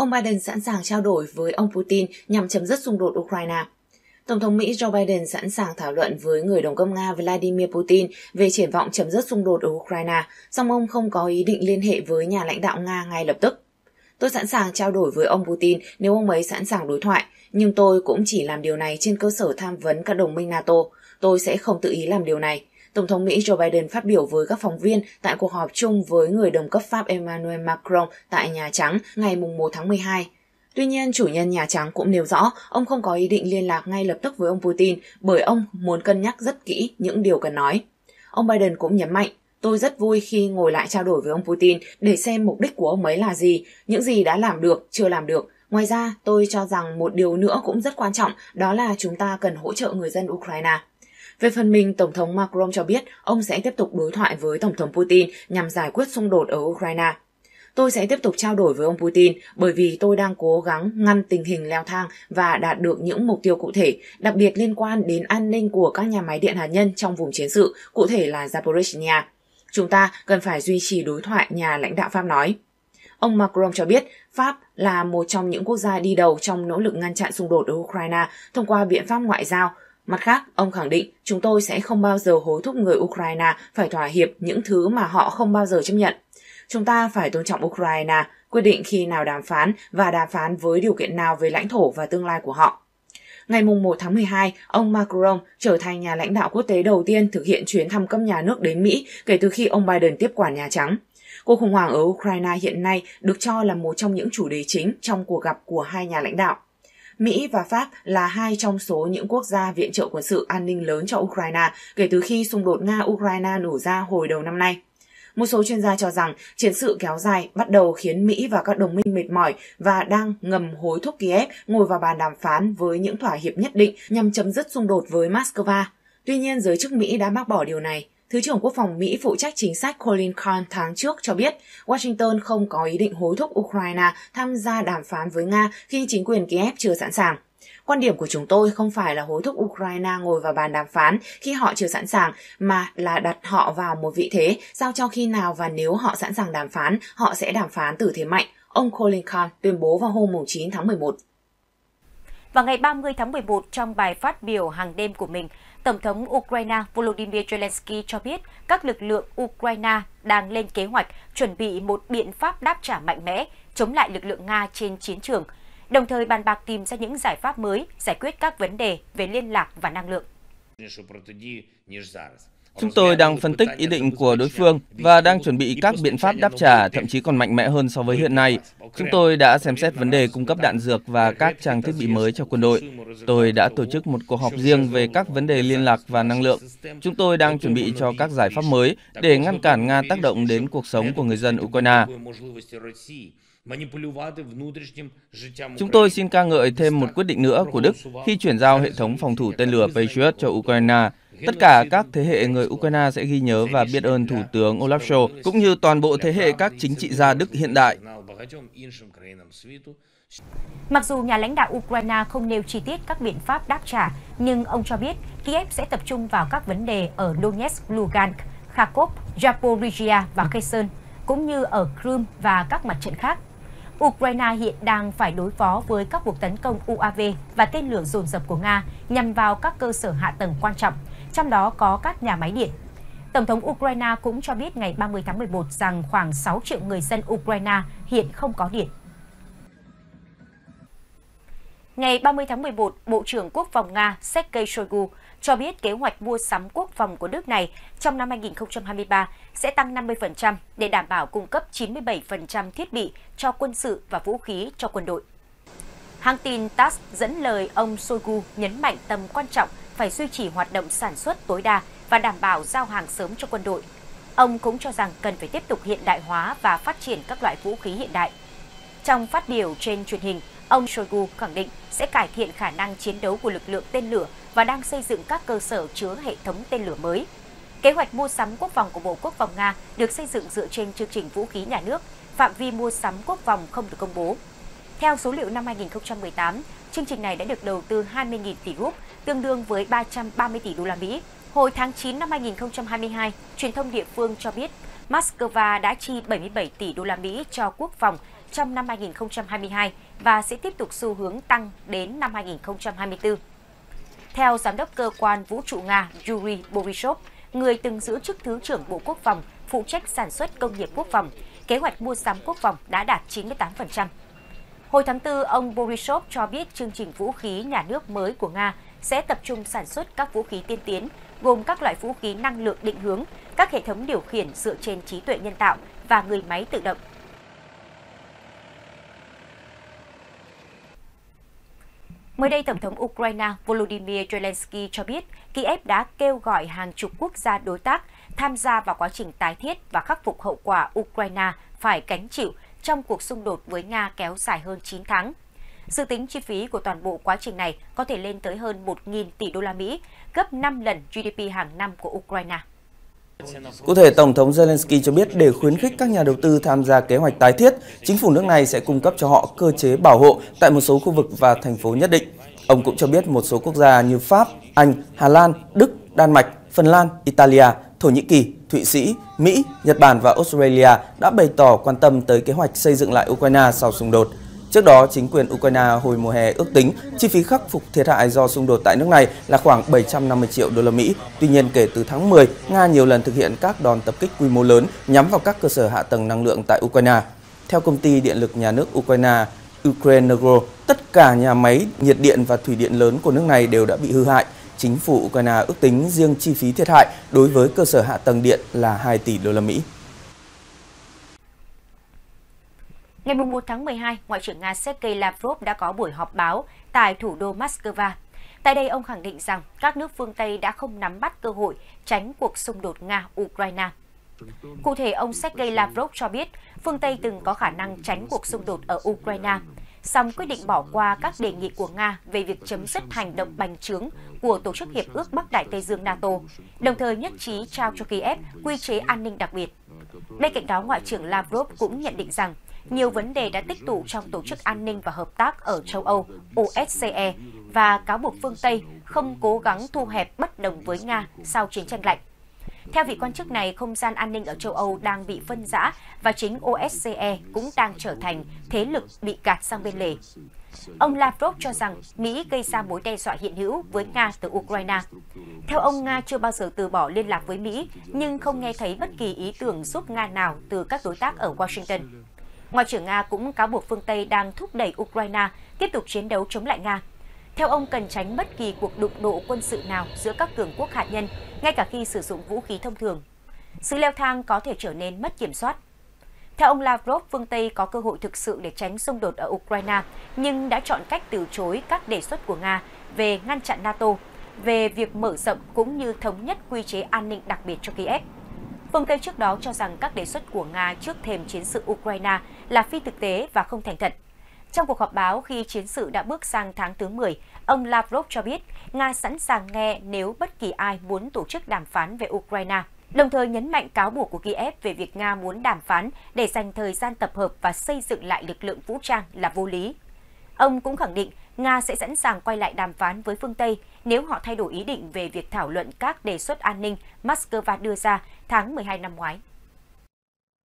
ông Biden sẵn sàng trao đổi với ông Putin nhằm chấm dứt xung đột Ukraine. Tổng thống Mỹ Joe Biden sẵn sàng thảo luận với người đồng cấp Nga Vladimir Putin về triển vọng chấm dứt xung đột ở Ukraine, song ông không có ý định liên hệ với nhà lãnh đạo Nga ngay lập tức. Tôi sẵn sàng trao đổi với ông Putin nếu ông ấy sẵn sàng đối thoại, nhưng tôi cũng chỉ làm điều này trên cơ sở tham vấn các đồng minh NATO. Tôi sẽ không tự ý làm điều này. Tổng thống Mỹ Joe Biden phát biểu với các phóng viên tại cuộc họp chung với người đồng cấp Pháp Emmanuel Macron tại Nhà Trắng ngày 1 tháng 12. Tuy nhiên, chủ nhân Nhà Trắng cũng nêu rõ ông không có ý định liên lạc ngay lập tức với ông Putin bởi ông muốn cân nhắc rất kỹ những điều cần nói. Ông Biden cũng nhấn mạnh, tôi rất vui khi ngồi lại trao đổi với ông Putin để xem mục đích của ông ấy là gì, những gì đã làm được, chưa làm được. Ngoài ra, tôi cho rằng một điều nữa cũng rất quan trọng, đó là chúng ta cần hỗ trợ người dân Ukraine. Về phần mình, Tổng thống Macron cho biết ông sẽ tiếp tục đối thoại với Tổng thống Putin nhằm giải quyết xung đột ở Ukraine. Tôi sẽ tiếp tục trao đổi với ông Putin bởi vì tôi đang cố gắng ngăn tình hình leo thang và đạt được những mục tiêu cụ thể, đặc biệt liên quan đến an ninh của các nhà máy điện hạt nhân trong vùng chiến sự, cụ thể là Zaporizhia. Chúng ta cần phải duy trì đối thoại, nhà lãnh đạo Pháp nói. Ông Macron cho biết Pháp là một trong những quốc gia đi đầu trong nỗ lực ngăn chặn xung đột ở Ukraine thông qua biện pháp ngoại giao. Mặt khác, ông khẳng định chúng tôi sẽ không bao giờ hối thúc người Ukraine phải thỏa hiệp những thứ mà họ không bao giờ chấp nhận. Chúng ta phải tôn trọng Ukraine, quyết định khi nào đàm phán và đàm phán với điều kiện nào về lãnh thổ và tương lai của họ. Ngày 1 tháng 12, ông Macron trở thành nhà lãnh đạo quốc tế đầu tiên thực hiện chuyến thăm cấp nhà nước đến Mỹ kể từ khi ông Biden tiếp quản Nhà Trắng. Cuộc khủng hoảng ở Ukraine hiện nay được cho là một trong những chủ đề chính trong cuộc gặp của hai nhà lãnh đạo. Mỹ và Pháp là hai trong số những quốc gia viện trợ quân sự an ninh lớn cho Ukraine kể từ khi xung đột Nga-Ukraine nổ ra hồi đầu năm nay. Một số chuyên gia cho rằng chiến sự kéo dài bắt đầu khiến Mỹ và các đồng minh mệt mỏi và đang ngầm hối thúc Kiev ngồi vào bàn đàm phán với những thỏa hiệp nhất định nhằm chấm dứt xung đột với Moscow. Tuy nhiên, giới chức Mỹ đã bác bỏ điều này. Thứ trưởng Quốc phòng Mỹ phụ trách chính sách Colin Khan tháng trước cho biết Washington không có ý định hối thúc Ukraine tham gia đàm phán với Nga khi chính quyền Kiev chưa sẵn sàng. Quan điểm của chúng tôi không phải là hối thúc Ukraine ngồi vào bàn đàm phán khi họ chưa sẵn sàng, mà là đặt họ vào một vị thế, sao cho khi nào và nếu họ sẵn sàng đàm phán, họ sẽ đàm phán từ thế mạnh, ông Colin Khan tuyên bố vào hôm 9 tháng 11. Vào ngày 30 tháng 11, trong bài phát biểu hàng đêm của mình, Tổng thống Ukraine Volodymyr Zelensky cho biết các lực lượng Ukraine đang lên kế hoạch chuẩn bị một biện pháp đáp trả mạnh mẽ, chống lại lực lượng Nga trên chiến trường – đồng thời bàn bạc tìm ra những giải pháp mới giải quyết các vấn đề về liên lạc và năng lượng. Chúng tôi đang phân tích ý định của đối phương và đang chuẩn bị các biện pháp đáp trả, thậm chí còn mạnh mẽ hơn so với hiện nay. Chúng tôi đã xem xét vấn đề cung cấp đạn dược và các trang thiết bị mới cho quân đội. Tôi đã tổ chức một cuộc họp riêng về các vấn đề liên lạc và năng lượng. Chúng tôi đang chuẩn bị cho các giải pháp mới để ngăn cản Nga tác động đến cuộc sống của người dân Ukraine. Chúng tôi xin ca ngợi thêm một quyết định nữa của Đức khi chuyển giao hệ thống phòng thủ tên lửa Patriot cho Ukraine. Tất cả các thế hệ người Ukraine sẽ ghi nhớ và biết ơn Thủ tướng Olaf Scholz, cũng như toàn bộ thế hệ các chính trị gia Đức hiện đại. Mặc dù nhà lãnh đạo Ukraine không nêu chi tiết các biện pháp đáp trả, nhưng ông cho biết Kiev sẽ tập trung vào các vấn đề ở Donetsk, Lugansk, Kharkov, Zaporizhia và Kherson, cũng như ở Crimea và các mặt trận khác. Ukraine hiện đang phải đối phó với các cuộc tấn công UAV và tên lửa dồn dập của Nga nhằm vào các cơ sở hạ tầng quan trọng, trong đó có các nhà máy điện. Tổng thống Ukraine cũng cho biết ngày 30 tháng 11 rằng khoảng 6 triệu người dân Ukraine hiện không có điện. Ngày 30 tháng 11, Bộ trưởng Quốc phòng Nga Sergei Shoigu cho biết kế hoạch mua sắm quốc phòng của nước này trong năm 2023 sẽ tăng 50% để đảm bảo cung cấp 97% thiết bị cho quân sự và vũ khí cho quân đội. Hãng tin TASS dẫn lời ông Shoigu nhấn mạnh tầm quan trọng phải duy trì hoạt động sản xuất tối đa và đảm bảo giao hàng sớm cho quân đội. Ông cũng cho rằng cần phải tiếp tục hiện đại hóa và phát triển các loại vũ khí hiện đại. Trong phát biểu trên truyền hình, ông Shoigu khẳng định sẽ cải thiện khả năng chiến đấu của lực lượng tên lửa và đang xây dựng các cơ sở chứa hệ thống tên lửa mới. Kế hoạch mua sắm quốc phòng của Bộ Quốc phòng Nga được xây dựng dựa trên chương trình vũ khí nhà nước, phạm vi mua sắm quốc phòng không được công bố. Theo số liệu năm 2018, chương trình này đã được đầu tư 20.000 tỷ rúp, tương đương với 330 tỷ đô la Mỹ. Hồi tháng 9 năm 2022, truyền thông địa phương cho biết Moscow đã chi 77 tỷ đô la Mỹ cho quốc phòng trong năm 2022 và sẽ tiếp tục xu hướng tăng đến năm 2024. Theo Giám đốc Cơ quan Vũ trụ Nga Yuri Borisov, người từng giữ chức Thứ trưởng Bộ Quốc phòng, phụ trách sản xuất công nghiệp quốc phòng, kế hoạch mua sắm quốc phòng đã đạt 98%. Hồi tháng 4, ông Borisov cho biết chương trình vũ khí nhà nước mới của Nga sẽ tập trung sản xuất các vũ khí tiên tiến, gồm các loại vũ khí năng lượng định hướng, các hệ thống điều khiển dựa trên trí tuệ nhân tạo và người máy tự động. Mới đây, Tổng thống Ukraine Volodymyr Zelensky cho biết Kiev đã kêu gọi hàng chục quốc gia đối tác tham gia vào quá trình tái thiết và khắc phục hậu quả Ukraine phải gánh chịu trong cuộc xung đột với Nga kéo dài hơn 9 tháng. Dự tính chi phí của toàn bộ quá trình này có thể lên tới hơn 1.000 tỷ đô la Mỹ, gấp 5 lần GDP hàng năm của Ukraine. Cụ thể, Tổng thống Zelensky cho biết để khuyến khích các nhà đầu tư tham gia kế hoạch tái thiết, chính phủ nước này sẽ cung cấp cho họ cơ chế bảo hộ tại một số khu vực và thành phố nhất định. Ông cũng cho biết một số quốc gia như Pháp, Anh, Hà Lan, Đức, Đan Mạch, Phần Lan, Italia, Thổ Nhĩ Kỳ, Thụy Sĩ, Mỹ, Nhật Bản và Australia đã bày tỏ quan tâm tới kế hoạch xây dựng lại Ukraine sau xung đột. Trước đó, chính quyền Ukraine hồi mùa hè ước tính chi phí khắc phục thiệt hại do xung đột tại nước này là khoảng 750 triệu đô la Mỹ. Tuy nhiên, kể từ tháng 10, Nga nhiều lần thực hiện các đòn tập kích quy mô lớn nhắm vào các cơ sở hạ tầng năng lượng tại Ukraine. Theo công ty điện lực nhà nước Ukraine, Ukrainegro, tất cả nhà máy nhiệt điện và thủy điện lớn của nước này đều đã bị hư hại. Chính phủ Ukraine ước tính riêng chi phí thiệt hại đối với cơ sở hạ tầng điện là 2 tỷ đô la Mỹ. Ngày 1 tháng 12, Ngoại trưởng Nga Sergei Lavrov đã có buổi họp báo tại thủ đô Moscow. Tại đây, ông khẳng định rằng các nước phương Tây đã không nắm bắt cơ hội tránh cuộc xung đột Nga-Ukraine. Cụ thể, ông Sergei Lavrov cho biết phương Tây từng có khả năng tránh cuộc xung đột ở Ukraine, song quyết định bỏ qua các đề nghị của Nga về việc chấm dứt hành động bành trướng của Tổ chức Hiệp ước Bắc Đại Tây Dương NATO, đồng thời nhất trí trao cho Kiev quy chế an ninh đặc biệt. Bên cạnh đó, Ngoại trưởng Lavrov cũng nhận định rằng nhiều vấn đề đã tích tụ trong Tổ chức An ninh và Hợp tác ở châu Âu, OSCE, và cáo buộc phương Tây không cố gắng thu hẹp bất đồng với Nga sau chiến tranh lạnh. Theo vị quan chức này, không gian an ninh ở châu Âu đang bị phân rã và chính OSCE cũng đang trở thành thế lực bị gạt sang bên lề. Ông Lavrov cho rằng Mỹ gây ra mối đe dọa hiện hữu với Nga từ Ukraine. Theo ông, Nga chưa bao giờ từ bỏ liên lạc với Mỹ, nhưng không nghe thấy bất kỳ ý tưởng giúp Nga nào từ các đối tác ở Washington. Ngoại trưởng Nga cũng cáo buộc phương Tây đang thúc đẩy Ukraine tiếp tục chiến đấu chống lại Nga. Theo ông, cần tránh bất kỳ cuộc đụng độ quân sự nào giữa các cường quốc hạt nhân, ngay cả khi sử dụng vũ khí thông thường. Sự leo thang có thể trở nên mất kiểm soát. Theo ông Lavrov, phương Tây có cơ hội thực sự để tránh xung đột ở Ukraine, nhưng đã chọn cách từ chối các đề xuất của Nga về ngăn chặn NATO, về việc mở rộng cũng như thống nhất quy chế an ninh đặc biệt cho Kiev. Phương Tây trước đó cho rằng các đề xuất của Nga trước thềm chiến sự Ukraine là phi thực tế và không thành thật. Trong cuộc họp báo khi chiến sự đã bước sang tháng thứ 10, ông Lavrov cho biết Nga sẵn sàng nghe nếu bất kỳ ai muốn tổ chức đàm phán về Ukraine, đồng thời nhấn mạnh cáo buộc của Kiev về việc Nga muốn đàm phán để dành thời gian tập hợp và xây dựng lại lực lượng vũ trang là vô lý. Ông cũng khẳng định Nga sẽ sẵn sàng quay lại đàm phán với phương Tây nếu họ thay đổi ý định về việc thảo luận các đề xuất an ninh Moscow đưa ra tháng 12 năm ngoái.